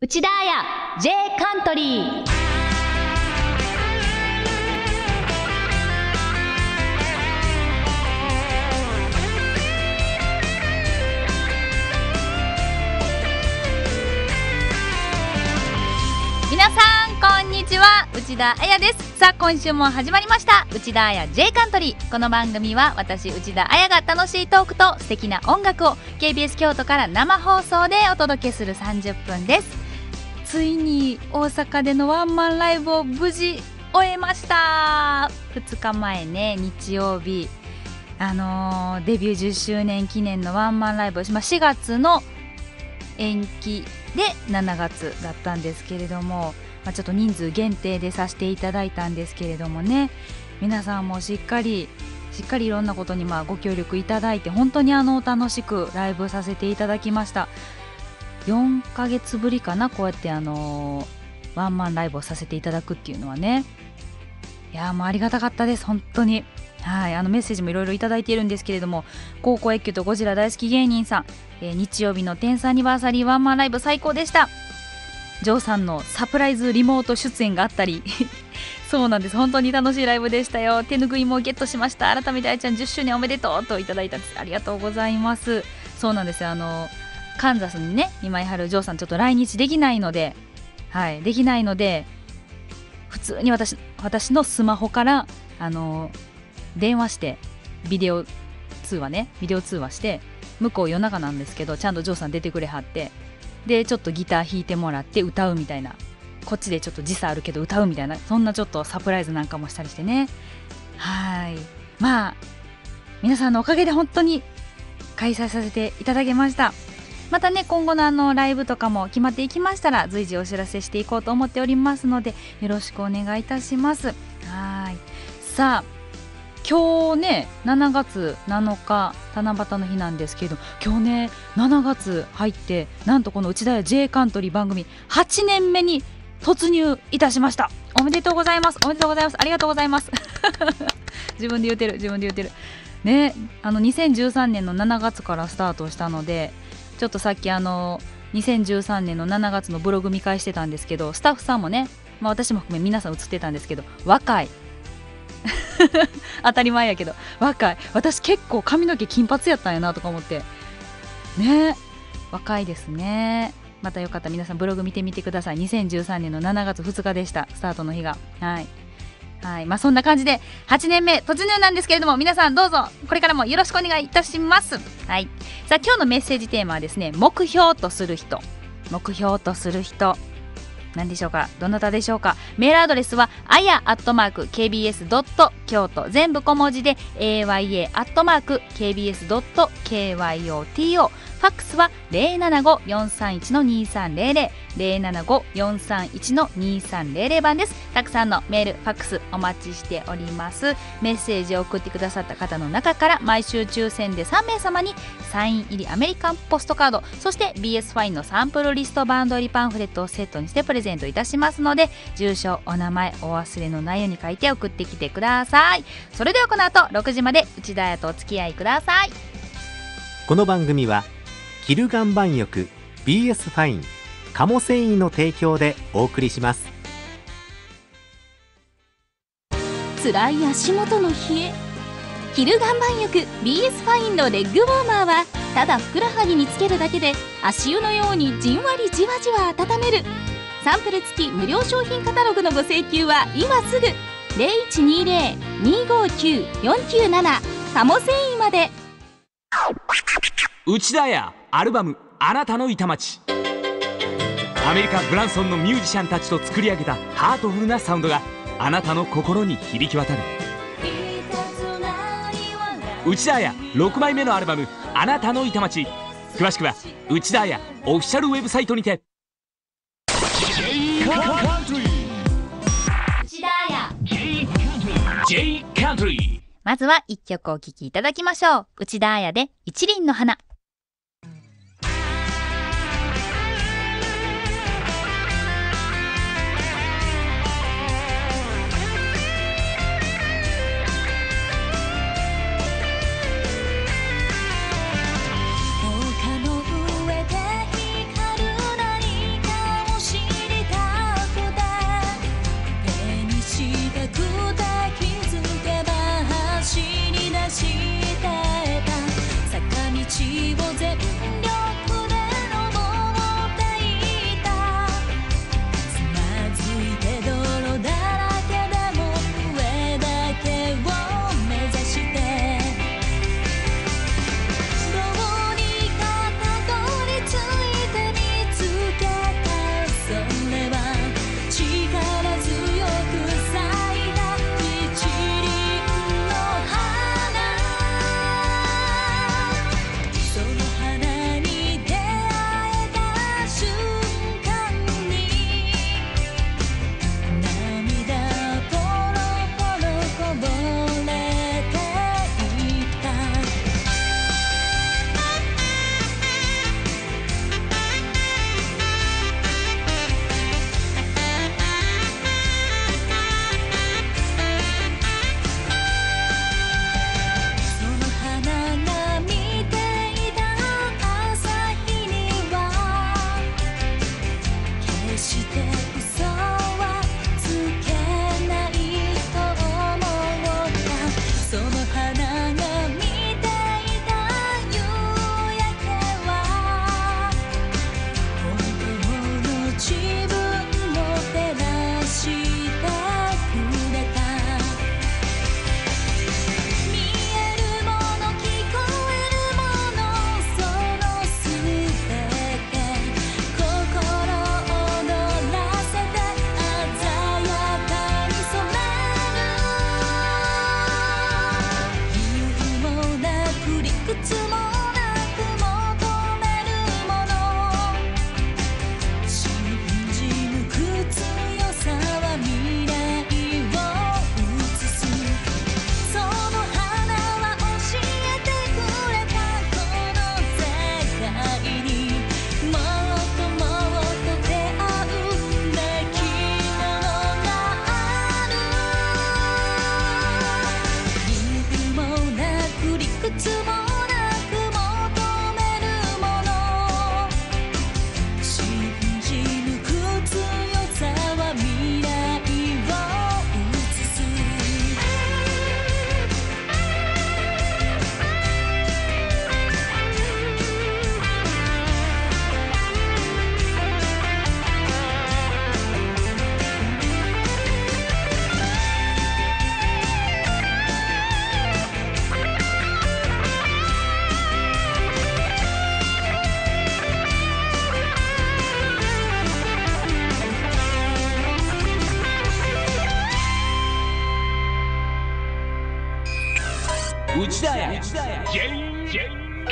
内田彩 J カントリー皆さんこんにちは。内田彩です。さあ今週も始まりました。内田彩 J カントリーこの番組は私内田彩が楽しいトークと素敵な音楽を KBS 京都から生放送でお届けする30分です。ついに大阪でのワンマンライブを無事終えました。2日前ね日曜日。あのーデビュー10周年記念のワンマンライブをし、まあ、4月の延期で7月だったんですけれども、まあ、ちょっと人数限定でさせていただいたんですけれどもね。皆さんもしっかりしっかりいろんなことにまあご協力いただいて本当にあの楽しくライブさせていただきました。4ヶ月ぶりかなこうやってあのワンマンライブをさせていただくっていうのはね。いやもうありがたかったです本当に。はいあのメッセージもいろいろいただいているんですけれども高校越球とゴジラ大好き芸人さん、えー日曜日の天才アニバーサリーワンマンライブ最高でした。ジョーさんのサプライズリモート出演があったり。そうなんです。本当に楽しいライブでしたよ。手ぬぐいもゲットしました。改めてあいちゃん10周年おめでとうといただいたんです。ありがとうございます。そうなんですあのカンザスにね今井春ジョーさんちょっと来日できないのではいできないので普通に私私のスマホからあの電話してビデオ通話ねビデオ通話して向こう夜中なんですけどちゃんとジョーさん出てくれはってでちょっとギター弾いてもらって歌うみたいな。こっちでちょっと時差あるけど歌うみたいなそんなちょっとサプライズなんかもしたりしてね。はい。まあ皆さんのおかげで本当に開催させていただきました。またね今後のあのライブとかも決まっていきましたら随時お知らせしていこうと思っておりますのでよろしくお願いいたします。はい。さあ今日ね7月7日七夕の日なんですけど今日ね7月入ってなんとこの内田屋 J カントリー番組8年目に突入いたしました。おめでとうございます。おめでとうございます。ありがとうございます。自分で言ってる自分で言ってる。ねあの2013年の7月からスタートしたのでちょっとさっきあの2013年の7月のブログ見返してたんですけどスタッフさんもね、まあ、私も含め皆さん映ってたんですけど若い。当たり前やけど若い。私結構髪の毛金髪やったんやなとか思って。ね。若いですね。またよかった皆さんブログ見てみてください。2013年の7月2日でした。スタートの日が。はい。はい。まあそんな感じで8年目突入なんですけれども皆さんどうぞこれからもよろしくお願いいたします。はい。さあ今日のメッセージテーマはですね目標とする人。目標とする人。何でしょうか？どなたでしょうか？メールアドレスはあやアットマーク KBS ドット京都。全部小文字で AYA アットマーク KBS ドット KYOTO ファックスは075-431-2300 075-431-2300番です。たくさんのメールファックスお待ちしております。メッセージを送ってくださった方の中から毎週抽選で3名様にサイン入りアメリカンポストカードそして BS ファインのサンプルリストバンド入りパンフレットをセットにしてプレゼントいたしますので住所お名前お忘れのないように書いて送ってきてください。それではこの後6時まで内田彩とお付き合いください。この番組はキル岩盤浴 BS ファイン鴨繊維の提供でお送りします。辛い足元の冷え。着る岩盤浴 BS ファインのレッグウォーマーはただふくらはぎにつけるだけで足湯のようにじんわりじわじわ温める。サンプル付き無料商品カタログのご請求は今すぐ。0120-259-497サモ繊維まで。内田屋アルバム「あなたの板町」アメリカ・ブランソンのミュージシャンたちと作り上げたハートフルなサウンドがあなたの心に響き渡る。内田屋6枚目のアルバム「あなたの板町」詳しくは内田屋オフィシャルウェブサイトにて。内田彩。J カントリーまずは一曲お聴きいただきましょう。内田彩で一輪の花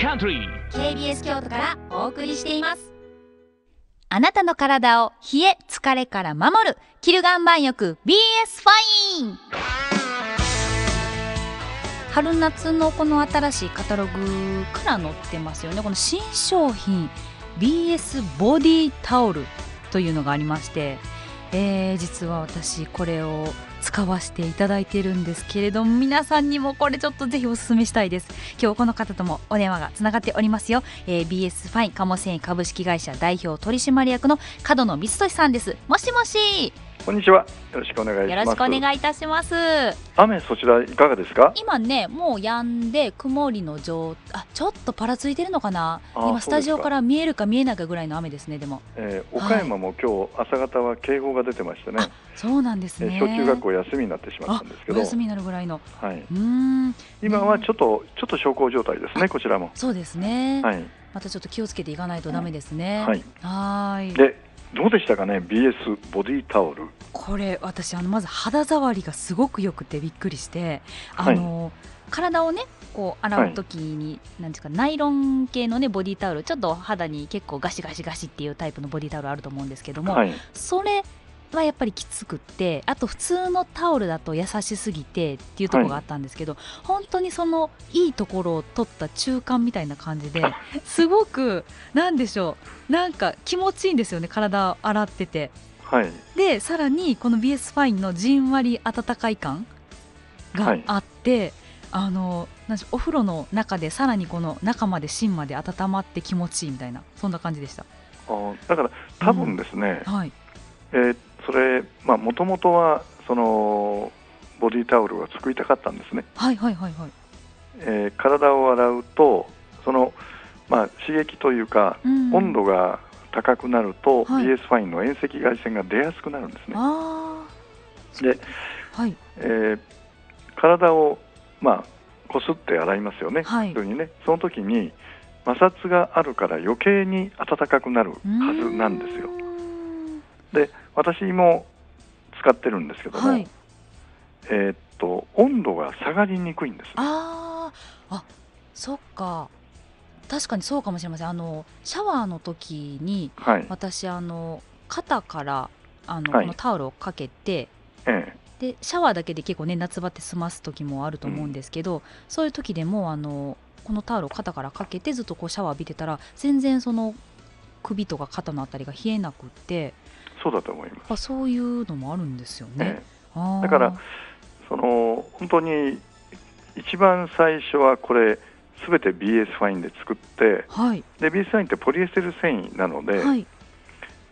カントリー KBS 京都からお送りしています。あなたの体を冷え疲れから守るキルガン板浴 BS ファイン春夏のこの新しいカタログから載ってますよね。この新商品 BS ボディタオルというのがありまして、えー実は私これを使わせていただいてるんですけれども皆さんにもこれちょっとぜひおすすめしたいです。今日この方ともお電話がつながっておりますよ、えー BS ファイン鴨繊維株式会社代表取締役の角野光俊さんです。もしもし。こんにちは。よろしくお願いします。よろしくお願いいたします雨そちらいかがですか？今ねもう止んで曇りの状あちょっとパラついてるのかな？今スタジオから見えるか見えないかぐらいの雨ですねでもえー岡山も今日朝方は警報が出てましてねあ、そうなんですねえー小中学校休みになってしまったんですけど、お休みになるぐらいのはい。うーん今はちょっとちょっと小康状態ですねこちらも。そうですね、はい。またちょっと気をつけていかないとダメですね、はい。はーいでどうでしたかね？BS ボディタオル。これ私あのまず肌触りがすごくよくてびっくりしてあの、体をねこう洗う時に、なんていうかナイロン系のねボディタオルちょっと肌に結構ガシガシガシっていうタイプのボディタオルあると思うんですけども、はい。それはやっぱりきつくってあと普通のタオルだと優しすぎてっていうところがあったんですけど、本当にそのいいところを取った中間みたいな感じで すごくなんでしょうなんか気持ちいいんですよね体洗ってて。はい。でさらにこの BS ファインのじんわり温かい感があって、あのなんお風呂の中でさらにこの中まで芯まで温まって気持ちいいみたいなそんな感じでした。あーだから多分ですね、はい、えーそれまあもともとはそのボディタオルを作りたかったんですね。はいはいはいはい。えー体を洗うとそのまあ刺激というかうん温度が高くなると、はい BS ファインの遠赤外線が出やすくなるんですね。あで、あはいえー体をまあこすって洗いますよね、はいにね。その時に摩擦があるから余計に暖かくなるはずなんですよ。で、私も使ってるんですけども、はい。えーっと温度が下がりにくいんです。あーあそっか。確かにそうかもしれません。あのシャワーの時にはい。私あの肩からあの、はい。このタオルをかけてえでシャワーだけで結構ね夏場って済ます時もあると思うんですけど、そういう時でもあのこのタオルを肩からかけてずっとこうシャワー浴びてたら全然その首とか肩のあたりが冷えなくってえそうだと思います。あそういうのもあるんですよね。えだからその本当に一番最初はこれすべて BS ファインで作ってはい。で BS ファインってポリエステル繊維なので、はい。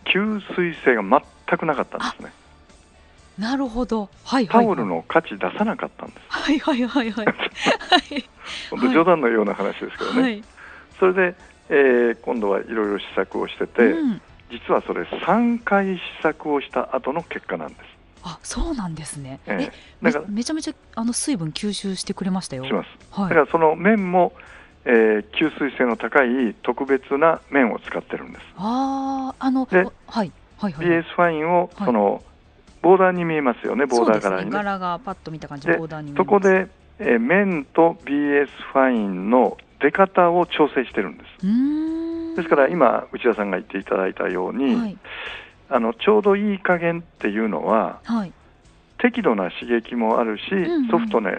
吸水性が全くなかったんですね。なるほど。はいはタい。オルの価値出さなかったんです。はいはいはいはい。はい。本当冗談のような話ですけどね、はい。それで、えー今度はいろいろ試作をしてて、うん、実はそれ3回試作をした後の結果なんです、あそうなんですね。ええだからめちゃめちゃあの水分吸収してくれましたよ。しますはいだからその綿も、えー吸水性の高い特別な綿を使ってるんですあああのはいはいはい。BS ファインをはいそのボーダーに見えますよね、ボーダー柄にね。ね。柄がパッと見た感じでボーダーにそこで、えー綿と BS ファインの出方を調整してるんです。うーんですから今、内田さんが言っていただいたように、はいあのちょうどいい加減っていうのは、はい。適度な刺激もあるし、んうんソフトな優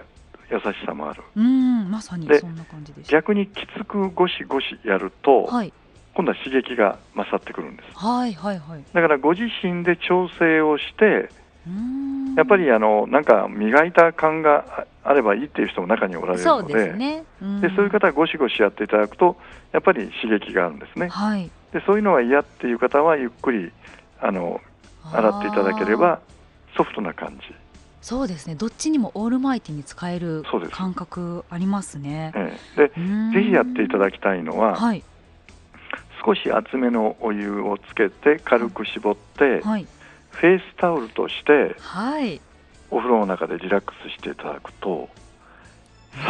しさもある。うーんまさにでそんな感じでした。逆にきつくゴシゴシやると、はい今度は刺激が勝ってくるんです。はいはいはい。だからご自身で調整をして、やっぱりあのなんか磨いた感がああればいいっていう人も中におられるそうので、ですね。うんでそういう方はゴシゴシやっていただくと、やっぱり刺激があるんですね。はい。でそういうのは嫌っていう方はゆっくりあの洗っていただければソフトな感じ、そうですね。どっちにもオールマイティに使える感覚ありますね。ええでうーんぜひやっていただきたいのは、はい少し厚めのお湯をつけて軽く絞って、はいフェイスタオルとしてはい。お風呂の中でリラックスしていただくと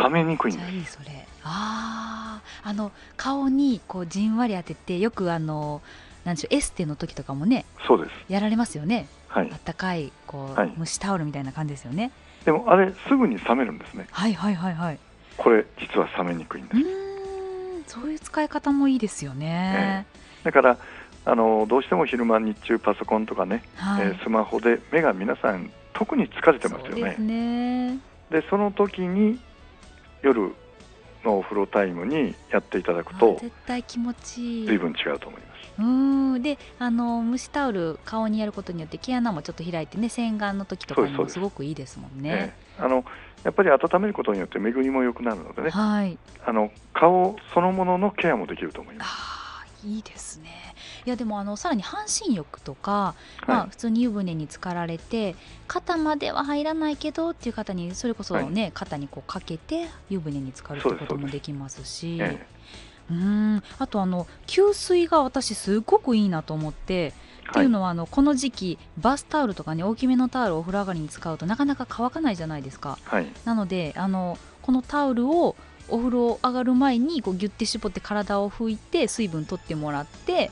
冷めにくいんです。ああああの顔にこうじんわり当ててよくあのなんでしょうエステの時とかもねそうです。やられますよね。はい。あったかいこう、はい。蒸しタオルみたいな感じですよね。でもあれすぐに冷めるんですね。はいはいはいはい。これ実は冷めにくいんです、うーん。そういう使い方もいいですよね、だからあのどうしても昼間日中パソコンとかね、はい、えースマホで目が皆さん特に疲れてますよね。そうですね。でその時に夜のお風呂タイムにやっていただくあと絶対気持ちいい。随分違うと思います。うーん。であの蒸しタオル顔にやることによって毛穴もちょっと開いてね洗顔の時とかにもす。すごくいいですもんね。ええ。あのやっぱり温めることによって巡りも良くなるのでね。はい。あの顔そのもののケアもできると思います。あーいいですねいやでもあのさらに半身浴とか、まあ、はい普通に湯船に浸かられて肩までは入らないけどっていう方にそれこそね、肩にこうかけて湯船に浸かるってこともできますし。えうーん。あとあの給水が私すごくいいなと思って、えっていうのはあのこの時期バスタオルとかね大きめのタオルをお風呂上がりに使うとなかなか乾かないじゃないですか。はい、なのであのこのタオルをお風呂上がる前にこうギュッて絞って体を拭いて水分取ってもらって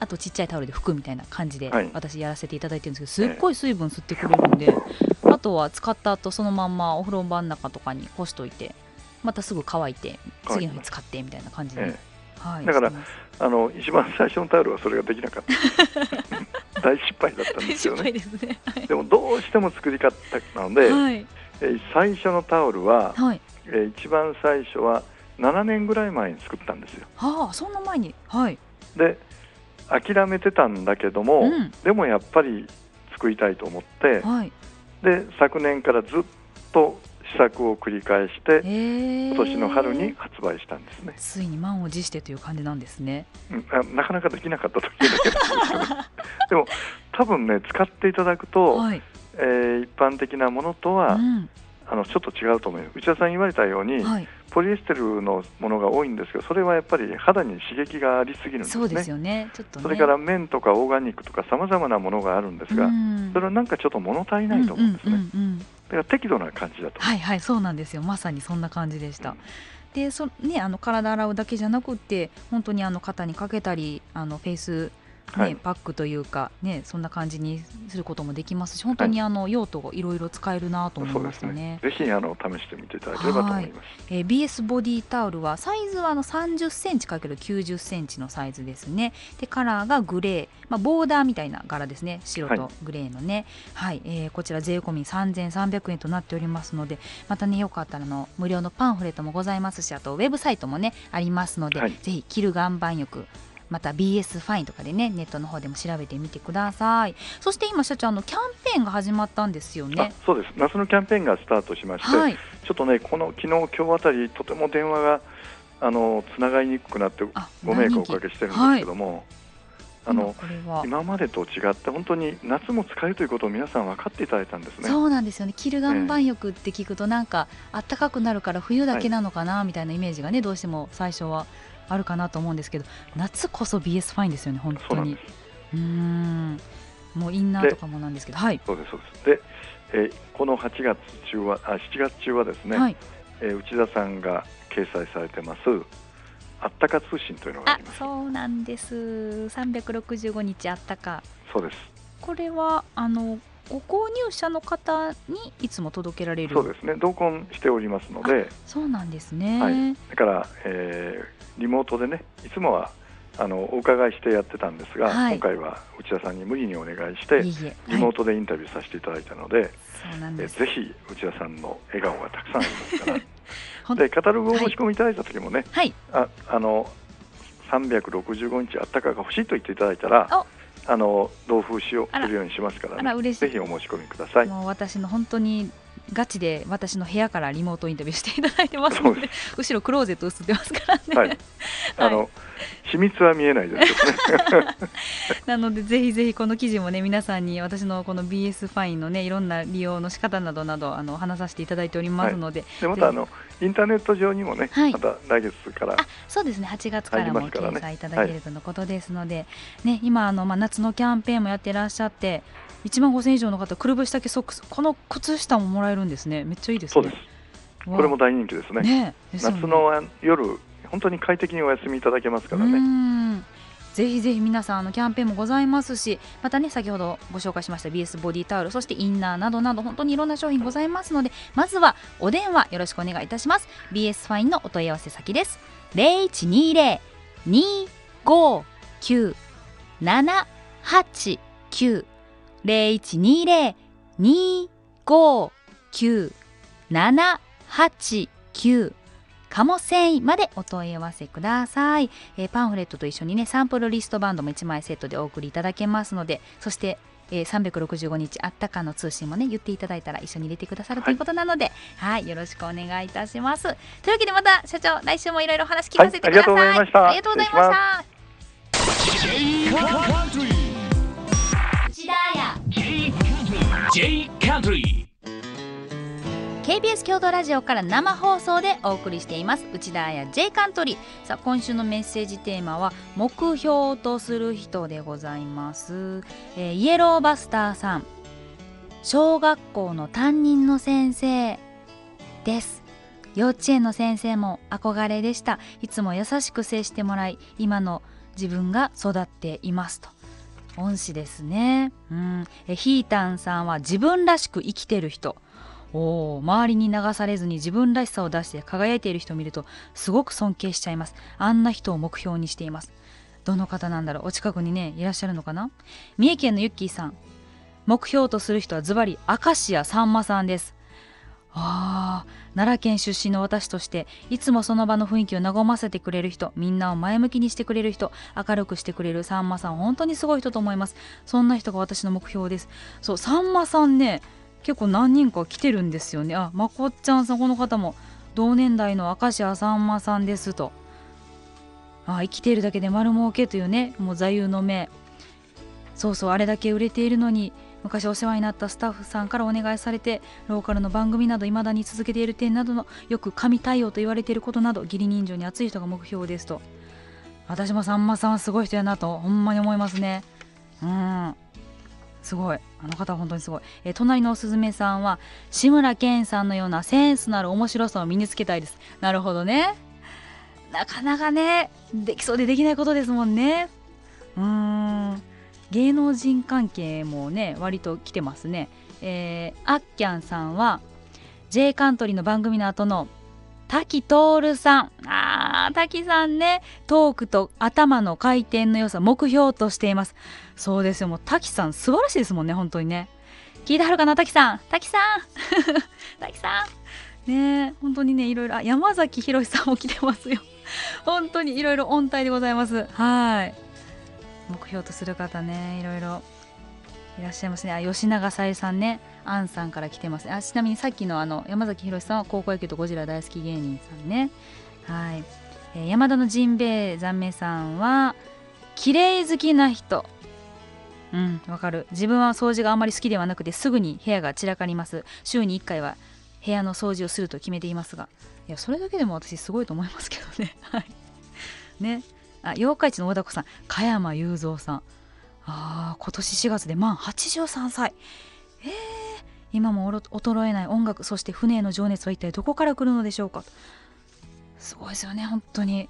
あとちっちゃいタオルで拭くみたいな感じではい。私やらせていただいてるんですけど、すっごい水分吸ってくれるんで、あとは使った後そのまんまお風呂場の中とかに干しといてまたすぐ乾いて次の日使ってみたいな感じで、えはい、だからあの一番最初のタオルはそれができなかった。大失敗だったんですよね。ですね。でもどうしても作り方なので、はい、えー最初のタオルは、はい、えー一番最初は7年ぐらい前に作ったんですよ。はあ、そんな前に、はい、で諦めてたんだけども、うん。でもやっぱり作りたいと思ってはい、で昨年からずっと試作を繰り返してええ今年の春に発売したんですね、ついに満を持してという感じなんですね。うん。あなかなかできなかったというだけなんですけど。でも多分ね使っていただくと、はい、えー一般的なものとは、うん、あのちょっと違うと思います内田さん言われたように、はい、ポリエステルのものが多いんですけどそれはやっぱり肌に刺激がありすぎるんですね。そうですよね。ちょっとね。それから綿とかオーガニックとかさまざまなものがあるんですが、うん。それはなんかちょっと物足りないと思うんですね、うんうんうんうん。だから適度な感じだと。はいはいそうなんですよ。まさにそんな感じでした。でそねあの体洗うだけじゃなくって本当にあの肩にかけたりあのフェイスね、はい。パックというかねそんな感じにすることもできますし本当にあの用途いろいろ使えるなと思いますしたねね。ぜひあの試してみていただければと思います。えー BS ボディタオルはサイズはあの30センチ ×90 センチのサイズですね。でカラーがグレー、まあ、ボーダーみたいな柄ですね。白とグレーのね。はい、えーこちら税込み3300円となっておりますのでまたねよかったらあの無料のパンフレットもございますしあとウェブサイトもねありますので、はい。ぜひ着る岩盤浴また BS ファインとかでねネットの方でも調べてみてください。そして今社長あのキャンペーンが始まったんですよあねそうです。夏のキャンペーンがスタートしまして、はい。ちょっとねこの昨日今日あたりとても電話があのつながりにくくなってあご迷惑をおかけしてるんですけども、あの今までと違って本当に夏も使えるということを皆さん分かっていただいたんですね。そうなんですよね。着る岩盤浴って聞くとなんかあったかくなるから冬だけなのかなみたいなイメージがねどうしても最初はあるかなと思うんですけど夏こそ BS ファインですよね本当に。そうなんもうインナーとかもなんですけど。はい、そうですそうです。で、えーこの8月中はあ7月中はですね、はい。えー内田さんが掲載されてますあったか通信というのがああります。そうなんです。365日あったか。そうです。これはあのご購入者の方にいつも届けられる。そうですね。同梱しておりますので、そうなんですね、はい。だから、えーリモートでね、いつもはあのお伺いしてやってたんですが、はい。今回は内田さんに無理にお願いして、リモーはい、トでインタビューさせていただいたので、そうなんでぜひ内田さんの笑顔がたくさんありますから。で、カタログをお申し込みいただいた時もね、はい。ああの365日あったかが欲しいと言っていただいたらお、あの同封しようするようにしますからね。あら嬉しいぜひお申し込みください。もう私の本当にガチで私の部屋からリモートインタビューしていただいてますので後ろクローゼット映ってますからね、はい。あの、秘密は見えないですけどね。なのでぜひぜひこの記事もね皆さんに私のこの BS ファインのねいろんな利用の仕方などなどあの話させていただいておりますので、でまたあのインターネット上にもね、はい。また来月からあそうですね。8月からも掲載いただけるとのことですので、ね今あの、まあ、夏のキャンペーンもやってらっしゃって1万5000以上の方くるぶし丈ソックスこの靴下ももらえるんですね。めっちゃいいですね。そうです。これも大人気ですね。ね夏の夜本当に快適にお休みいただけますからうね。ぜひぜひ皆さんあのキャンペーンもございますしまたね先ほどご紹介しました BS ボディタオルそしてインナーなどなど本当にいろんな商品ございますのでまずはお電話よろしくお願いいたします。BS ファインのお問い合わせ先です。0120-259-789 0120-259-789鴨繊維までお問い合わせください、えー、パンフレットと一緒にねサンプルリストバンドも1枚セットでお送りいただけますのでそしてえー、365日あったかの通信もね言っていただいたら一緒に入れてくださるということなので、はい、はい、よろしくお願いいたします。というわけでまた社長来週もいろいろ話聞かせてください。はい、ありがとうございました。ありがとうございました。J カントリー KBS 京都ラジオから生放送でお送りしています。内田彩 J カントリーさあ今週のメッセージテーマは目標とする人でございます、えー、イエローバスターさん。小学校の担任の先生です。幼稚園の先生も憧れでした。いつも優しく接してもらい今の自分が育っていますと。恩師ですね。うん。えヒータンさんは自分らしく生きてる人。お周りに流されずに自分らしさを出して輝いている人を見るとすごく尊敬しちゃいます。あんな人を目標にしています。どの方なんだろう？お近くにねいらっしゃるのかな？三重県のユッキーさん。目標とする人はズバリ明石家さんまさんです。ああ奈良県出身の私としていつもその場の雰囲気を和ませてくれる人みんなを前向きにしてくれる人明るくしてくれるさんまさん本当にすごい人と思います。そんな人が私の目標です。そうさんまさんね結構何人か来てるんですよね。あまこっちゃんさんこの方も同年代の明石家さんまさんですと。あ生きているだけで丸儲けというねもう座右の銘。そうそうあれだけ売れているのに昔お世話になったスタッフさんからお願いされてローカルの番組など未だに続けている点などのよく神対応と言われていることなど義理人情に熱い人が目標ですと。私もさんまさんはすごい人やなとほんまに思いますね。うん。すごい。あの方は本当にすごい、え、隣のおすずめさんは志村けんさんのようなセンスのある面白さを身につけたいです。なるほどね。なかなかねできそうでできないことですもんね。うーん。芸能人関係もね割と来てますねえー、あっきゃんさんは J カントリーの番組の後の滝徹さん。あー、滝さんね、トークと頭の回転の良さ、目標としています。そうですよ、もう滝さん素晴らしいですもんね、本当にね。聞いてはるかな、滝さん。滝さん 滝さんね本当にね、いろいろ、あ、山崎宏さんも来てますよ。本当にいろいろ音体でございます。はい。目標とする方ね、いろいろいらっしゃいますね。あ、吉永さえさんね。アンさんから来てますあちなみにさっきのあの山崎宏さんは高校野球とゴジラ大好き芸人さんね。はい、えー、山田のジンベエザメさんは綺麗好きな人。うんわかる。自分は掃除があまり好きではなくてすぐに部屋が散らかります。週に1回は部屋の掃除をすると決めていますが。いやそれだけでも私すごいと思いますけどね。はい。ね。あ八日市の大田子さん。加山雄三さん。あ今年4月で満83歳。えー、今も衰えない音楽そして船への情熱は一体どこから来るのでしょうかすごいですよね本当に。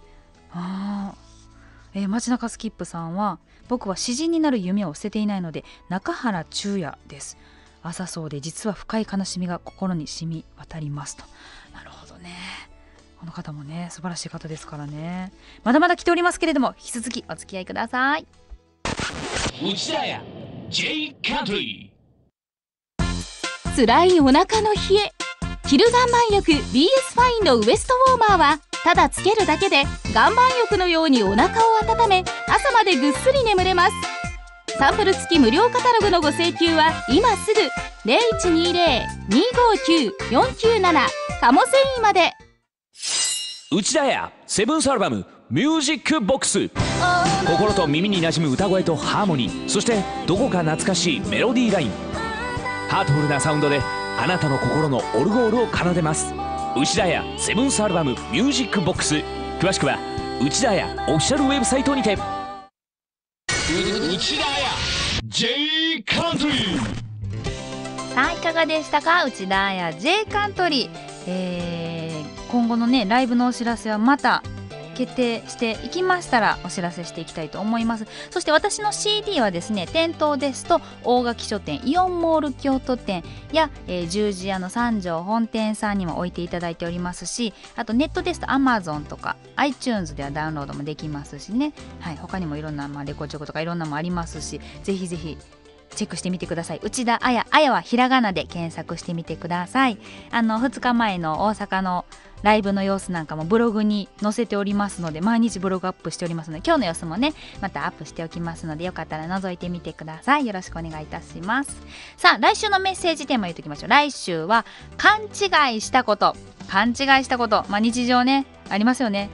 あえー、街中スキップさんは僕は詩人になる夢を捨てていないので中原中也です。浅そうで実は深い悲しみが心に染み渡りますと。なるほどね。この方もね素晴らしい方ですからね。まだまだ来ておりますけれども引き続きお付き合いください。内田屋 J カントリー辛いお腹の冷え。キル岩盤浴 BS ファインのウエストウォーマーはただつけるだけで岩盤浴のようにお腹を温め朝までぐっすり眠れます。サンプル付き無料カタログのご請求は今すぐ0120-259-497鴨繊維まで内田屋セブンスアルバムミュージックボックス。心と耳になじむ歌声とハーモニー。そしてどこか懐かしいメロディーライン。ハートフルなサウンドであなたの心のオルゴールを奏でます。内田屋セブンスアルバムミュージックボックス。詳しくは内田屋オフィシャルウェブサイトにて。内田屋 J カントリーさあいかがでしたか？内田屋 J カントリー、えー、今後のねライブのお知らせはまた決定していきましたらお知らせしていきたいと思います。そして私の CD はですね店頭ですと大垣書店イオンモール京都店や、えー、十字屋の三条本店さんにも置いていただいておりますしあとネットですと Amazon とか iTunes ではダウンロードもできますしね、はい、他にもいろんな、まあ、レコーチョコとかいろんなもありますしぜひぜひチェックしてみてください。内田彩彩はひらがなで検索してみてください。あの2日前の大阪のライブの様子なんかもブログに載せておりますので毎日ブログアップしておりますので今日の様子もねまたアップしておきますのでよかったら覗いてみてください。よろしくお願いいたします。さあ来週のメッセージテーマ言っておきましょう。来週は勘違いしたこと。勘違いしたこと。まあ日常ねありますよね。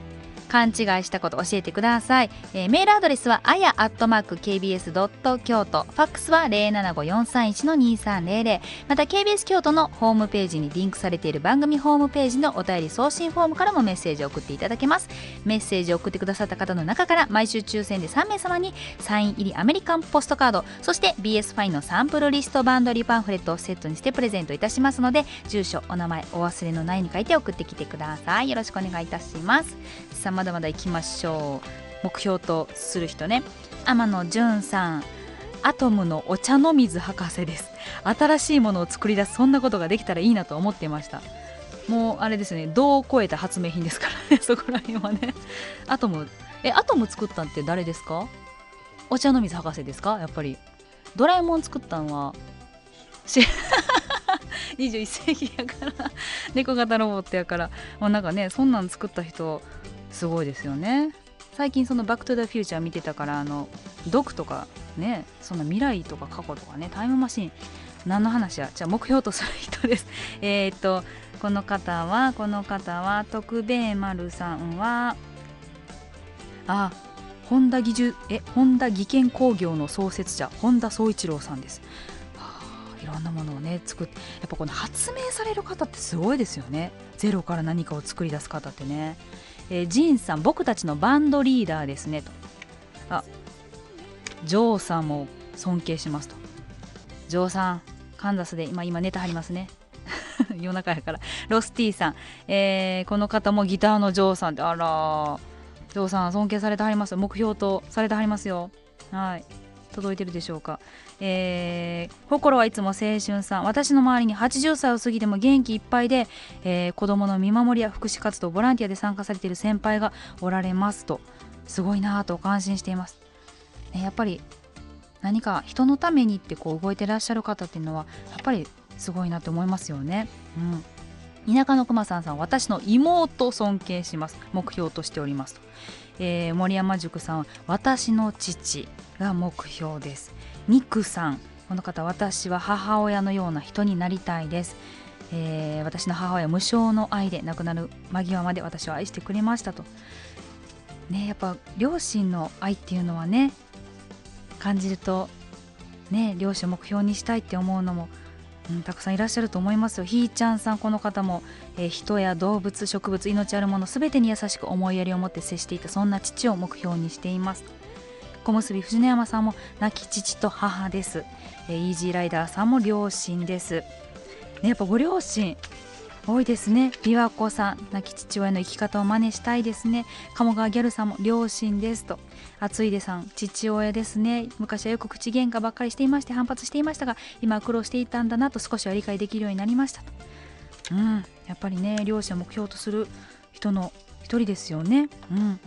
勘違いしたこと教えてください、えー、メールアドレスはあやアットマーク KBS ドット京都ファックスは075431の2300また KBS 京都のホームページにリンクされている番組ホームページのお便り送信フォームからもメッセージを送っていただけます。メッセージを送ってくださった方の中から毎週抽選で3名様にサイン入りアメリカンポストカード。そして BS ファインのサンプルリストバンドリパンフレットをセットにしてプレゼントいたしますので住所お名前お忘れのないに書いて送ってきてください。よろしくお願いいたします。さあまだまだいきましょう。目標とする人ね。天野潤さん。アトムのお茶の水博士です。新しいものを作り出すそんなことができたらいいなと思っていました。もうあれですね。どう超えた発明品ですからね。そこら辺はね。アトム。えアトム作ったんって誰ですか？お茶の水博士ですか？やっぱり。ドラえもん作ったんは。21 世紀やから。猫型ロボットやから。もうなんかねそんなん作った人すごいですよね。最近その「バック・トゥ・ザ・フューチャー」見てたからあの毒とかねそんな未来とか過去とかねタイムマシン何の話や？じゃあ目標とする人です。えっとこの方はこの方は徳兵衛丸さんはあ本田技術え本田技研工業の創設者本田宗一郎さんです。いろんなものをね作ってやっぱこの発明される方ってすごいですよね。ゼロから何かを作り出す方ってね。えー、ジンさん僕たちのバンドリーダーですねと。あジョーさんも尊敬しますと。ジョーさんカンザスで今今寝てはりますね。夜中やから。ロスティさん、えー、この方もギターのジョーさんってあらジョーさん尊敬されてはります。目標とされてはりますよ。はい。届いてるでしょうか、えー、心はいつも青春さん。私の周りに80歳を過ぎても元気いっぱいで、えー、子どもの見守りや福祉活動ボランティアで参加されている先輩がおられますと。すごいなと感心しています、ね、やっぱり何か人のためにってこう動いてらっしゃる方っていうのはやっぱりすごいなって思いますよね。うん。田舎のくまさんさん私の妹尊敬します。目標としておりますと。えー、森山塾さんは私の父が目標です。ニクさんこの方私は母親のような人になりたいです、えー、私の母親無償の愛で亡くなる間際まで私を愛してくれましたと。ねやっぱ両親の愛っていうのはね感じるとね両親を目標にしたいって思うのもうん、たくさんいらっしゃると思います。よひーちゃんさんこの方も、えー、人や動物植物命あるもの全てに優しく思いやりを持って接していたそんな父を目標にしています。小結藤野山さんも亡き父と母です、えー、イージーライダーさんも両親です、ね、やっぱご両親多いですね。琵琶湖さん亡き父親の生き方を真似したいですね。鴨川ギャルさんも両親ですと。厚出さん父親ですね昔はよく口喧嘩ばっかりしていまして反発していましたが今は苦労していたんだなと少しは理解できるようになりましたとうんやっぱりね両親を目標とする人の一人ですよねうん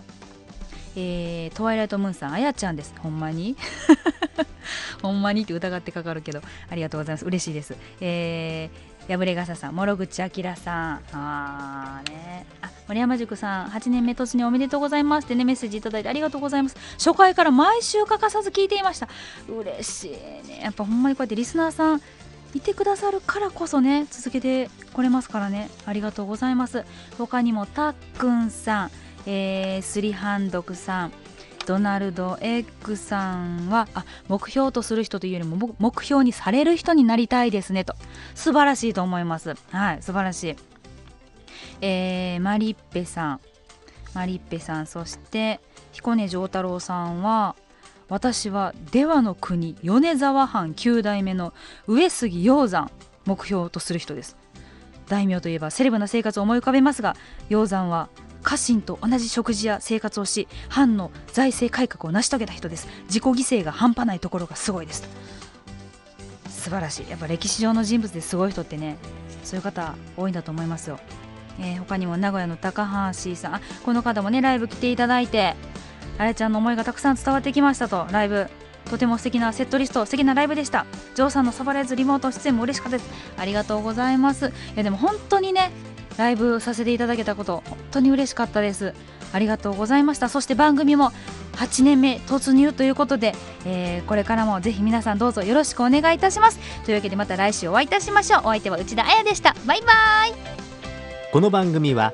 えー、トワイライトムーンさん、あやちゃんです。ほんまに ほんまにって疑ってかかるけど、ありがとうございます。嬉しいです。えー、破れ傘さん、諸口明さん、あーね、あ森山塾さん、8年目突入おめでとうございますってね、メッセージいただいてありがとうございます。初回から毎週欠かさず聞いていました。嬉しいね。やっぱほんまにこうやってリスナーさん、いてくださるからこそね、続けてこれますからね、ありがとうございます。他にもたっくんさん、えー、スリハンドクさん、ドナルド X さんはあ目標とする人というよりも目標にされる人になりたいですねと。素晴らしいと思います。はい素晴らしい。えー、マリッペさん。マリッペさんそして彦根城太郎さんは私は出羽の国米沢藩9代目の上杉鷹山目標とする人です。大名といえばセレブな生活を思い浮かべますが鷹山は家臣と同じ食事や生活をし藩の財政改革を成し遂げた人です。自己犠牲が半端ないところがすごいです。素晴らしい。やっぱ歴史上の人物ですごい人ってねそういう方多いんだと思いますよ、えー、他にも名古屋の高橋さん。この方もねライブ来ていただいてあやちゃんの思いがたくさん伝わってきましたと。ライブとても素敵なセットリスト素敵なライブでした。ジョーさんのサバライズリモート出演も嬉しかったです。ありがとうございます。いやでも本当にねライブさせていただけたこと本当に嬉しかったです。ありがとうございました。そして番組も8年目突入ということで、えー、これからもぜひ皆さんどうぞよろしくお願いいたします。というわけでまた来週お会いいたしましょう。お相手は内田彩でした。バイバイ。この番組は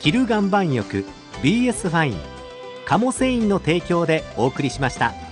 キル岩盤浴 BS ファイン鴨繊維の提供でお送りしました。